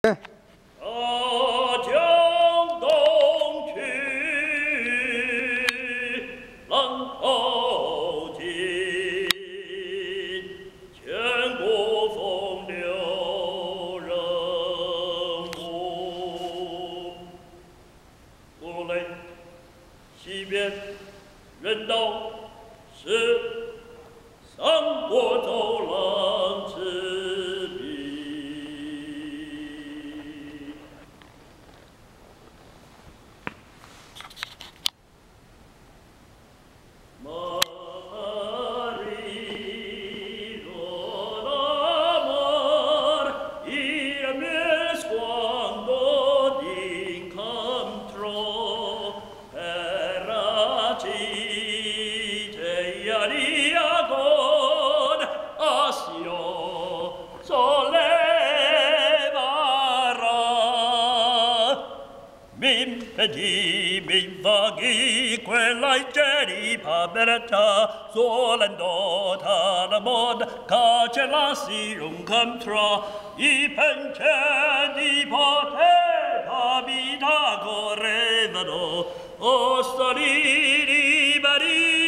大江东去，浪淘尽，千古风流人物。国内西边人道是三国走 e di mi vaghi quella geni paberta solendo tal mod cacelasi un contra i pence di poteta mi da correvano o stolini liberi.